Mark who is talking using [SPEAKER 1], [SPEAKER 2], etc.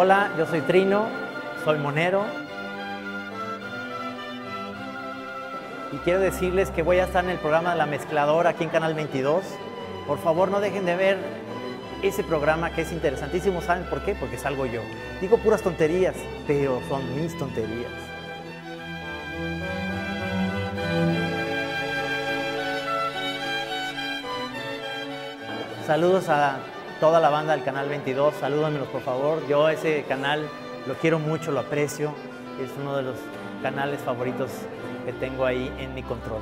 [SPEAKER 1] Hola, yo soy Trino, soy monero. Y quiero decirles que voy a estar en el programa de La Mezcladora aquí en Canal 22. Por favor, no dejen de ver ese programa que es interesantísimo. ¿Saben por qué? Porque salgo yo. Digo puras tonterías, pero son mis tonterías. Saludos a toda la banda del Canal 22, salúdenmelos por favor. Yo ese canal lo quiero mucho, lo aprecio. Es uno de los canales favoritos que tengo ahí en mi control.